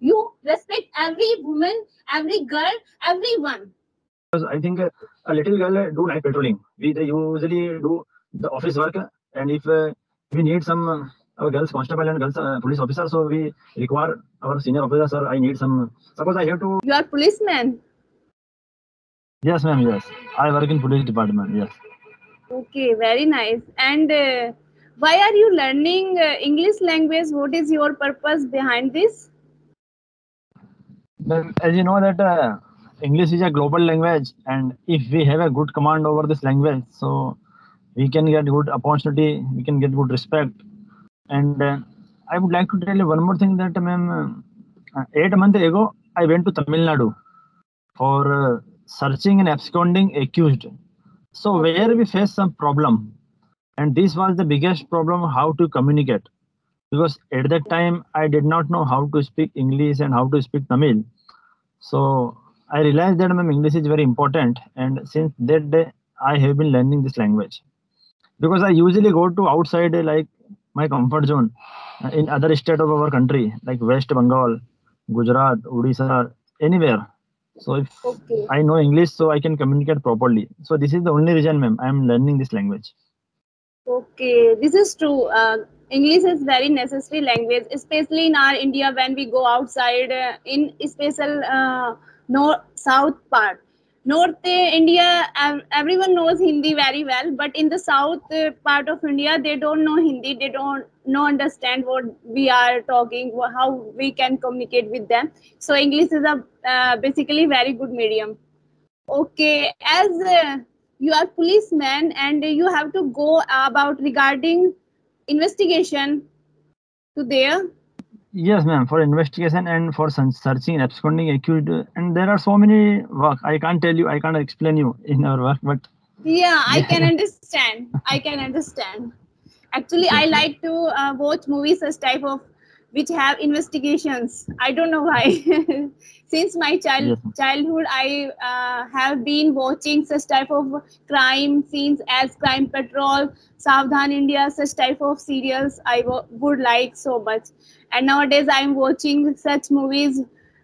You respect every woman, every girl, everyone. Because I think uh, a little girl uh, do night patrolling. We they usually do the office work, uh, and if uh, we need some uh, our girls constable and girls uh, police officer, so we require our senior officer. Sir, I need some. Suppose I have to. You are policeman. Yes, ma'am. Yes, I work in police department. Yes. Okay, very nice. And uh, why are you learning uh, English language? What is your purpose behind this? As you know that uh, English is a global language, and if we have a good command over this language, so we can get good opportunity, we can get good respect. And uh, I would like to tell you one more thing that, ma'am, uh, eight months ago, I went to Tamil Nadu for uh, searching and absconding accused. So where we face some problem, and this was the biggest problem: how to communicate because at that time I did not know how to speak English and how to speak Tamil. So I realized that my English is very important, and since that day I have been learning this language. Because I usually go to outside like my comfort zone uh, in other state of our country like West Bengal, Gujarat, Odisha, anywhere. So if Okay. I know English, so I can communicate properly. So this is the only reason, ma'am, I am learning this language. Okay, this is true. Uh, English is very necessary language, especially in our India when we go outside uh, in special uh, north south part. North uh, India, everyone knows Hindi very well, but in the south uh, part of India, they don't know Hindi. They don't know understand what we are talking, how we can communicate with them. So English is a uh, basically very good medium. Okay, as uh, you are policeman and you have to go about regarding investigation to there. Yes, ma'am, for investigation and for searching absconding accused. And there are so many work. I can't tell you, I can't explain you in our work, but Yeah, I can understand. I can understand. Actually, I like to uh, watch movies as type of which have investigations. I don't know why. Since my child childhood, I uh, have been watching such type of crime scenes as Crime Patrol, Savdhan India, such type of serials. I would like so much. And nowadays, I'm watching such movies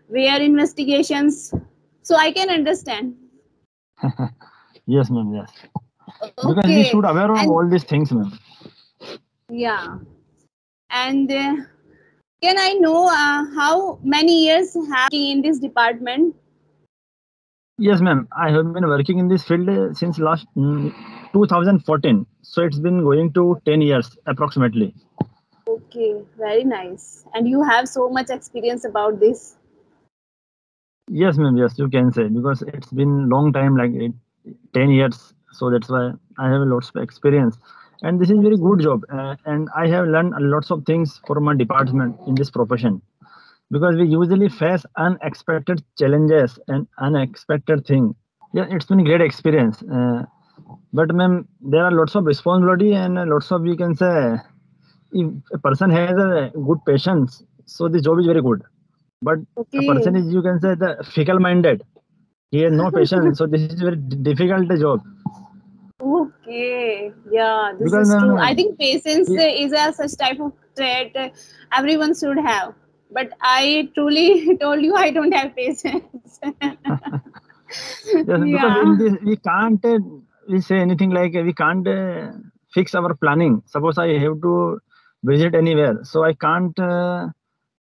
where investigations. So I can understand. yes, ma'am, yes. okay. Because we should aware of And- all these things, ma'am. Yeah. And uh, can I know uh, how many years have you in this department? Yes, ma'am. I have been working in this field uh, since last mm, 2014. So it's been going to 10 years approximately. Okay, very nice. And you have so much experience about this. Yes, ma'am. Yes, you can say because it's been long time, like it, 10 years. So that's why I have a lot of experience. And this is very good job. Uh, and I have learned lots of things from my department in this profession because we usually face unexpected challenges and unexpected thing. Yeah, it's been a great experience. Uh, but ma'am, there are lots of responsibility and lots of we can say if a person has a good patience, so the job is very good. But Okay. a person is you can say the fickle minded he has no patience so this is very difficult job Okay. Yeah, this Because, is true. I think patience uh, is a such type of trait everyone should have. But I truly told you I don't have patience. Yes, because yeah. this we can't uh, we say anything like uh, we can't uh, fix our planning suppose i have to visit anywhere so i can't uh,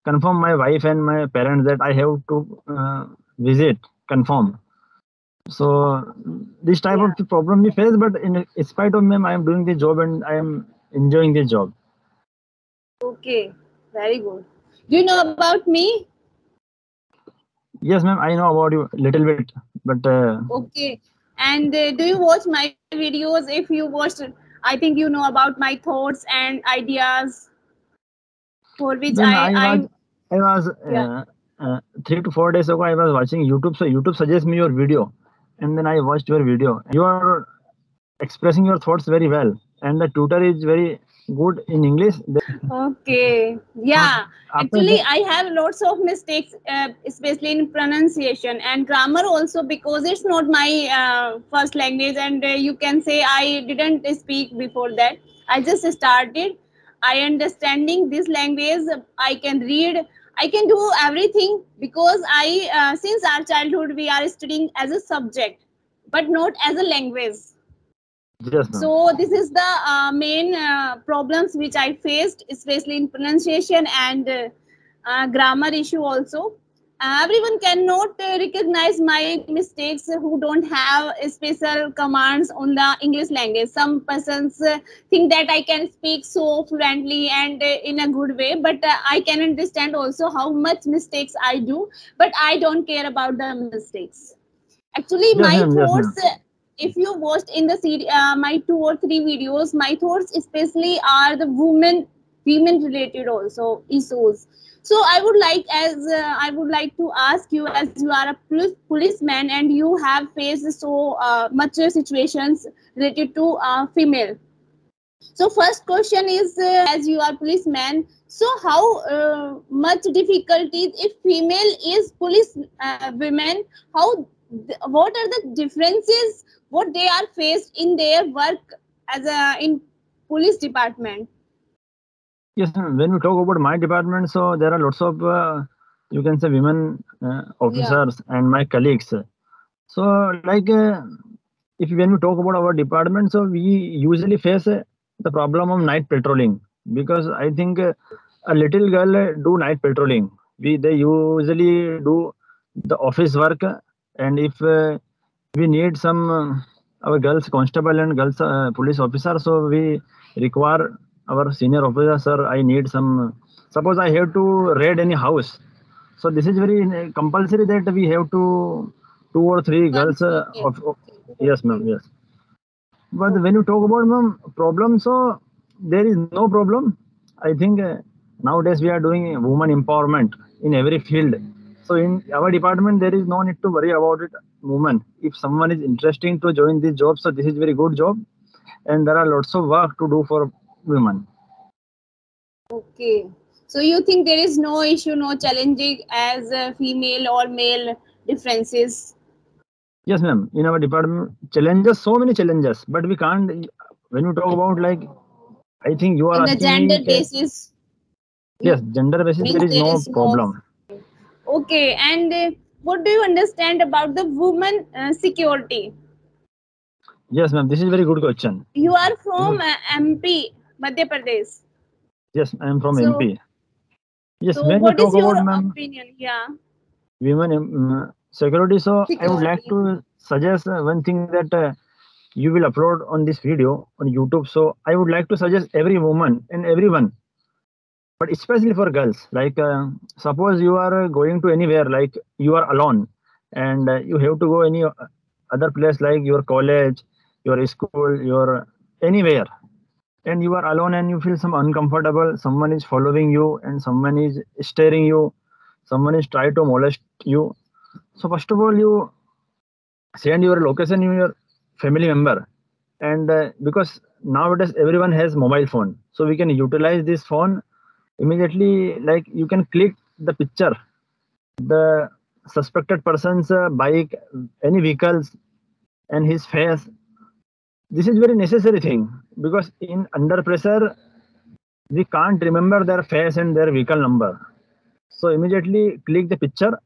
confirm my wife and my parents that i have to uh, visit confirm so this type Yeah. of problem we face but in spite of them i am doing the job and i am enjoying the job Okay. Very good. Do you know about me? yes ma'am i know about you a little bit but uh, Okay. And uh, do you watch my videos? If you watched, I think you know about my thoughts and ideas for which I, I was, I was Yeah. uh, uh, three to four days ago. I was watching YouTube, so YouTube suggests me your video, and then I watched your video. You are expressing your thoughts very well, and the tutor is very good in English. Okay. Yeah. Actually, I have lots of mistakes, uh, especially in pronunciation and grammar also because it's not my uh, first language, and uh, you can say I didn't speak before that. I just started. I understanding this language. I can read. I can do everything because I, uh, since our childhood, we are studying as a subject, but not as a language. Yes. So this is the uh, main uh, problems which I faced, especially in pronunciation and uh, uh, grammar issue also. Everyone cannot uh, recognize my mistakes who don't have special commands on the English language. Some persons uh, think that I can speak so fluently and uh, in a good way, but uh, I can understand also how much mistakes I do, but I don't care about the mistakes. Actually, Yes, my yes, thoughts, uh, if you watched in the series, uh, my two or three videos, my thoughts especially are the women, women related also issues. So I would like, as uh, I would like to ask you, as you are a police, policeman and you have faced so uh, much situations related to uh, female. So first question is, uh, as you are policeman, so how uh, much difficulties if female is police uh, women? How what are the differences? What they are faced in their work as a in police department? Yes, when we talk about my department, so there are lots of, uh, you can say, women uh, officers and my colleagues. So, like, uh, if when we talk about our department, so we usually face uh, the problem of night patrolling because I think uh, a little girl uh, do night patrolling. We they usually do the office work, and if uh, we need some uh, our girls constable and girls uh, police officer, so we require our senior officer, sir, I need some. Suppose I have to raid any house, so this is very compulsory that we have to two or three girls. Uh, of, of- yes, ma'am. Yes. But when you talk about ma'am problem, so there is no problem. I think uh, nowadays we are doing woman empowerment in every field. So in our department, there is no need to worry about it. Woman, if someone is interesting to join this job, so this is very good job, and there are lots of work to do for women. Okay. So you think there is no issue, no challenging as a female or male differences? Yes, ma'am. In our department, challenges, so many challenges, but we can't. When you talk about like, I think you are In the gender me, basis. Yes, gender basis, there is there no is no- problem. Okay. And uh, what do you understand about the woman uh, security? Yes, ma'am. This is very good question. You are from uh, MP, Madhya Pradesh. Yes, I am from So- MP. Yes, So when what talk is your about ma'am? Yeah. women um, security, so I would like to suggest uh, one thing that uh, you will upload on this video on YouTube. So I would like to suggest every woman and everyone, but especially for girls. Like uh, suppose you are uh, going to anywhere, like you are alone, and uh, you have to go any other place like your college, your school, your anywhere and you are alone and you feel some uncomfortable someone is following you and someone is staring you someone is trying to molest you. So first of all you send your location to your family member and uh, because nowadays everyone has mobile phone so we can utilize this phone immediately. Like you can click the picture the suspected person's uh, bike any vehicles and his face this is very necessary thing because in under pressure we can't remember their face and their vehicle number. So immediately click the picture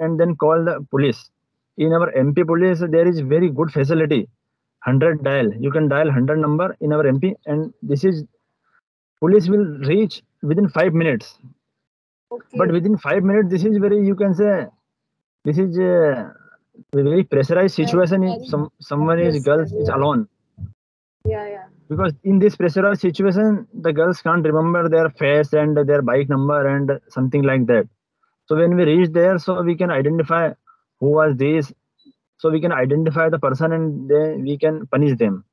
and then call the police. In our mp police there is very good facility. 100 dial. You can dial 100 number in our mp and this is police will reach within 5 minutes. Okay. but within 5 minutes this is very you can say this is a very pressurized situation. If some someone is girl is alone yeah, yeah. because in this pressurized situation the girls can't remember their face and their bike number and something like that. So when we reach there so we can identify who was this. So we can identify the person and then we can punish them.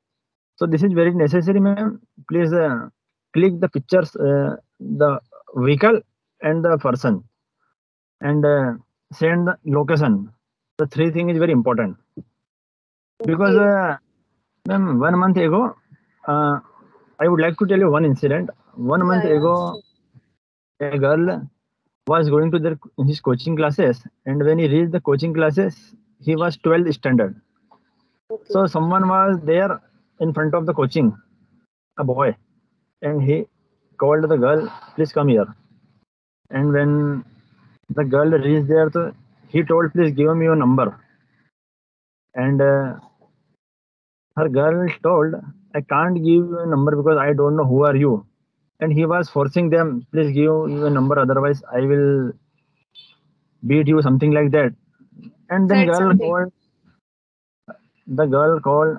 So this is very necessary ma'am. Please uh, click the pictures uh, the vehicle and the person. And uh, send the location. The three thing is very important. Because uh, ma'am one month ago uh, i would like to tell you one incident one month Yeah, ago a girl was going to their his coaching classes and when he reached the coaching classes he was 12th standard Okay. so someone was there in front of the coaching a boy and he called the girl please come here And when the girl reached there, so he told, please give me your number. And uh, her girl told, I can't give you a number because I don't know who are you. And he was forcing them, please give you a number, otherwise I will beat you, something like that. And then girl something. called, the girl called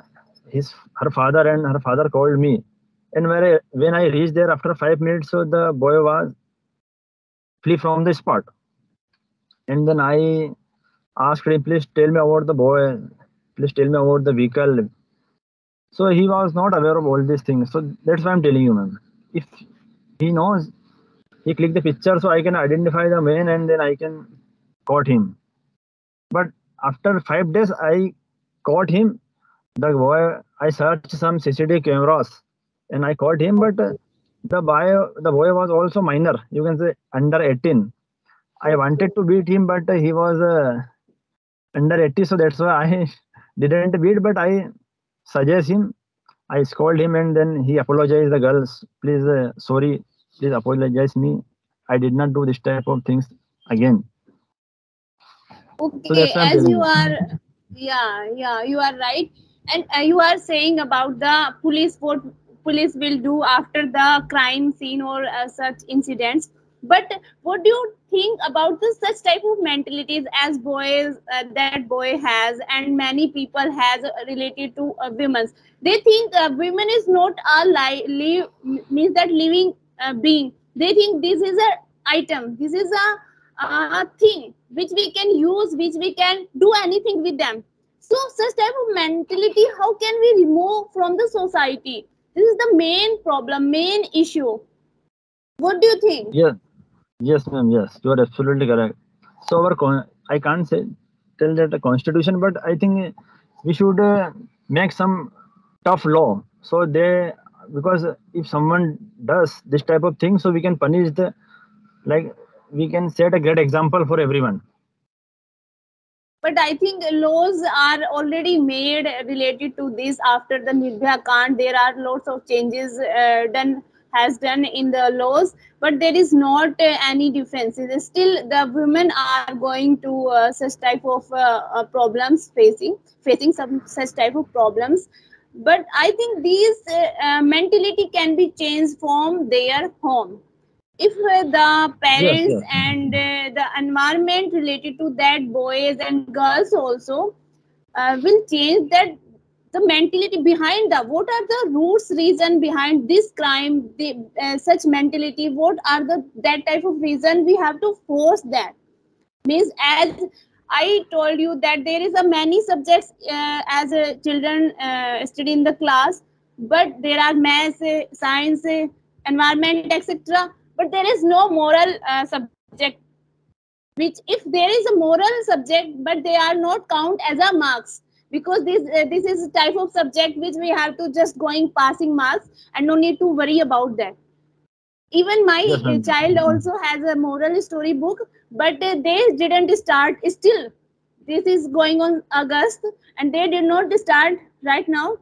his her father and her father called me. And when I, when I reached there after five minutes, so the boy was flee from the spot. And then I asked him, please tell me about the boy, please tell me about the vehicle. So he was not aware of all these things. So that's why I'm telling you, man. If he knows, he click the picture so I can identify the man and then I can caught him. But after five days, I caught him. The boy, I searched some CCTV cameras and I caught him. But the boy, the boy was also minor. You can say under 18. I wanted to beat him, but he was uh, under 80, so that's why I didn't beat. But I suggest him. I scold him, and then he apologized. The girls, please, uh, sorry, please apologize me. I did not do this type of things again. Okay, that's as you you. are, yeah, yeah, you are right. And uh, you are saying about the police, what police will do after the crime scene or uh, such incidents. But what do you think about the such type of mentalities as boys uh, that boy has and many people has related to uh, women? They think uh, women is not a li- live means that living uh, being. They think this is a item. This is a uh, thing which we can use, which we can do anything with them. So, such type of mentality, how can we remove from the society? This is the main problem, main issue. What do you think? Yes, yes, ma'am. Yes, you are absolutely correct. So our con- I can't say tell that the constitution, but I think we should uh, make some tough law. So they because if someone does this type of thing, so we can punish the like we can set a great example for everyone. But I think laws are already made related to this after the Nirbhaya Kand. There are lots of changes uh, done has done in the laws, but there is not uh, any differences. Still, the women are going to uh, such type of uh, uh, problems facing facing some such type of problems. But I think these uh, uh, mentality can be changed from their home if the parents yes. and uh, the environment related to that boys and girls also uh, will change that the mentality behind that. What are the roots reason behind this crime the, uh, such mentality? What are the that type of reason? We have to force that. Means as i told you that there is a many subjects uh, as a children uh, study in the class but there are maths uh, science uh, environment etc but there is no moral uh, subject. Which if there is a moral subject but they are not count as a marks because this uh, this is a type of subject which we have to just going passing marks and no need to worry about that. Even my child also has a moral story book but uh, they didn't start still. This is going on august and they did not start right now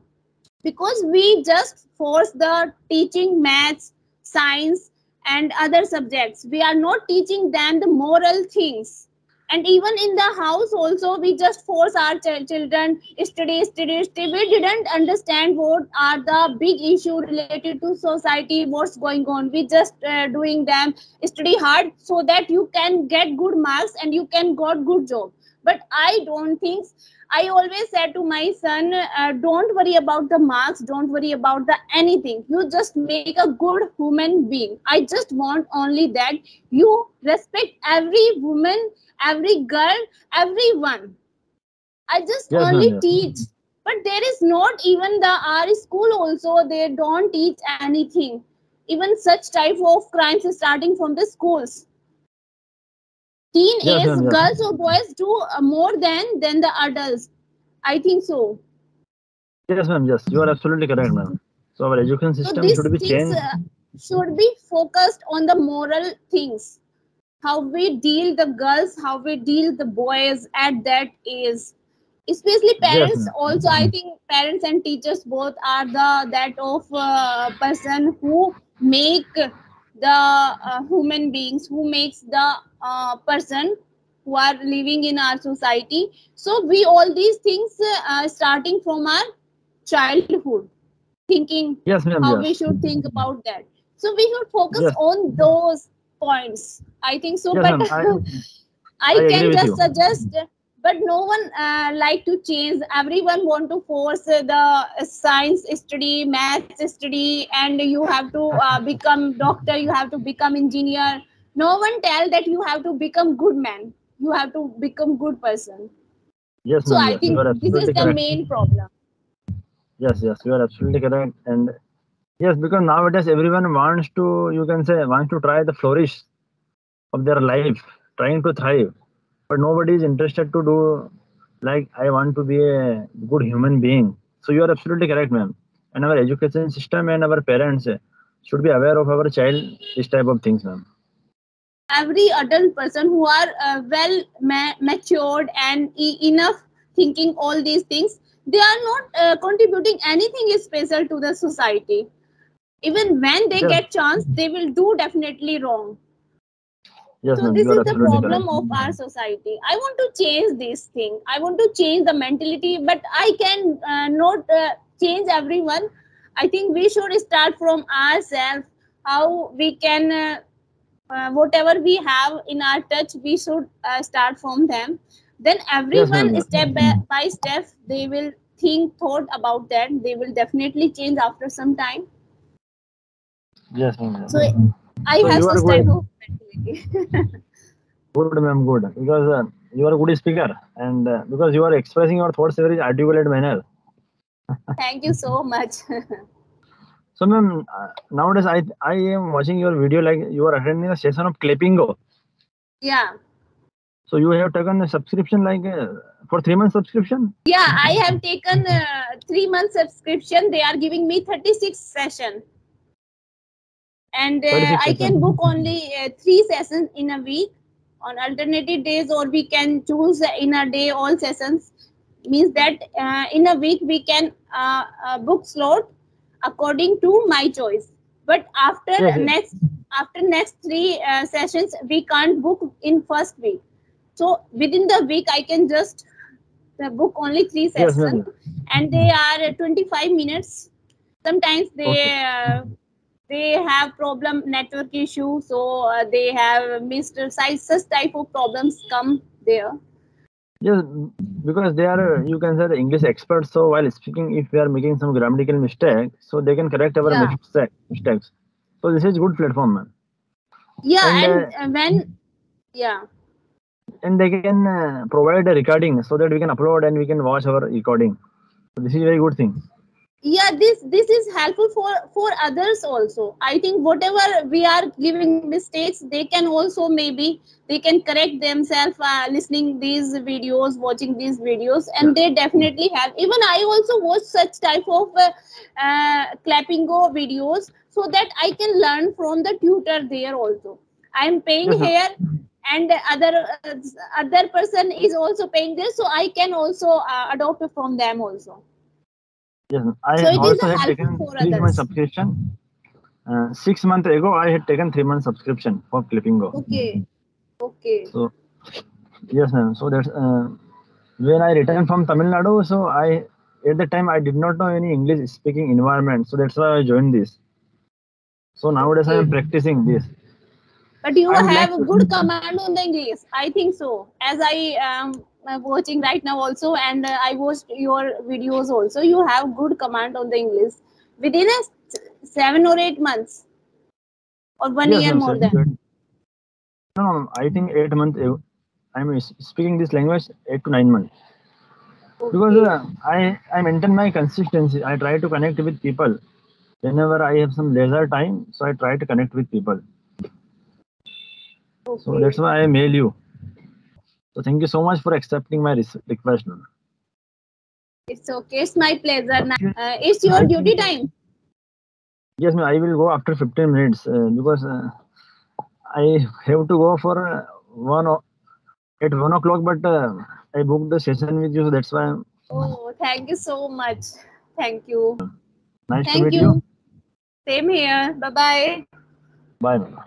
because we just force the teaching maths science and other subjects. We are not teaching them the moral things and even in the house also we just force our ch- children study study study we didn't understand what are the big issue related to society what's going on we just uh, doing them study hard so that you can get good marks and you can got good job but i don't think I always said to my son, uh, don't worry about the marks, don't worry about the anything. You just make a good human being. I just want only that you respect every woman, every girl, everyone. I just Yes, only yes. teach. But there is not even the our school also, they don't teach anything. Even such type of crimes is starting from the schools Teenage Yes, yes. girls or boys do uh, more than than the adults i think so Yes, ma'am. Yes, you are absolutely correct, ma'am. So our education system these should be changed. uh, should be focused on the moral things how we deal the girls how we deal the boys at that age especially parents also i think parents and teachers both are the that of uh, person who make the uh, human beings who makes the uh, person who are living in our society so we all these things uh, starting from our childhood thinking Yes, how Yes. we should think about that so we should focus Yes. on those points i think so Yes, but. I, I, I can just suggest, but no one uh, like to change. Everyone want to force uh, the science study, maths study, and you have to uh, become doctor. You have to become engineer. No one tell that you have to become good man. You have to become good person. yes, So. I think this is the correct. main problem. Yes, yes, you are absolutely correct. And yes, because nowadays everyone wants to, you can say, wants to try the flourish of their life, trying to thrive. But nobody is interested to do like I want to be a good human being. So you are absolutely correct, ma'am. And our education system and our parents should be aware of our child this type of things, ma'am. Every adult person who are uh, well ma- matured and e- enough thinking all these things, they are not uh, contributing anything special to the society. Even when they Yes. get chance, they will do definitely wrong. Yes, so this is the problem of our society. I want to change this thing. I want to change the mentality but i can uh, not uh, change everyone. I think we should start from ourselves. How we can uh, uh, whatever we have in our touch we should uh, start from them. Then everyone ma'am. step by, by step they will think thought about that. They will definitely change after some time Yes, ma'am. so i So have such good. type of mentality Good, ma'am, good. Because uh, you are a good speaker and uh, because you are expressing your thoughts in a very articulate manner. thank you so much So, ma'am, uh, nowadays I I am watching your video like you are attending a session of Clapingo. yeah So you have taken a subscription like uh, for three months subscription. Yeah, I have taken uh, three month subscription. They are giving me 36 session. And uh, I can book only uh, three sessions in a week on alternative days, or we can choose in a day all sessions. Means that uh, in a week we can uh, uh, book slot according to my choice. But after next after next three uh, sessions, we can't book in first week. So within the week, I can just book only three sessions and they are uh, 25 minutes sometimes they Okay. They have problem network issue so uh, they have missed size such type of problems come there Yes, because they are you can say the English experts. So while speaking, if we are making some grammatical mistake, so they can correct our Yeah. mistake, mistakes. So this is good platform, ma'am. yeah And, and, uh, when yeah And they can uh, provide a recording so that we can upload and we can watch our recording. So this is very good thing. Yeah this this is helpful for for others also. I think whatever we are giving mistakes they can also maybe they can correct themselves uh, listening these videos watching these videos and they definitely have. Even i also watch such type of uh, uh, Clapingo videos so that i can learn from the tutor there also. I'm paying Yes, ma'am. here and other uh, other person is also paying this so i can also uh, adopt from them also Yes. I So also had taken three month subscription. Uh, six months ago, I had taken three month subscription for Clapingo. Okay. Okay. So yes, ma'am. So that's uh, when I returned from Tamil Nadu. So I at the time I did not know any English speaking environment. So that's why I joined this. So nowadays I am practicing this. But you I would have like a good command on the English. I think so. As I am uh, watching right now also, and uh, I watched your videos also. You have good command on the English within a seven or eight months, or one yes, year more than. No, no, I think eight months. I'm speaking this language eight to nine months because uh, I I maintain my consistency. I try to connect with people whenever I have some leisure time. So I try to connect with people. So that's why I mail you. So thank you so much for accepting my request. It's okay. It's my pleasure. Uh, it's your duty time. Yes, ma'am. I will go after 15 minutes uh, because uh, I have to go for uh, one o- at one o'clock. But uh, I booked the session with you, so that's why I'm Oh, thank you so much. Thank you. nice to Thank meet you. you. Same here. Bye bye. Bye.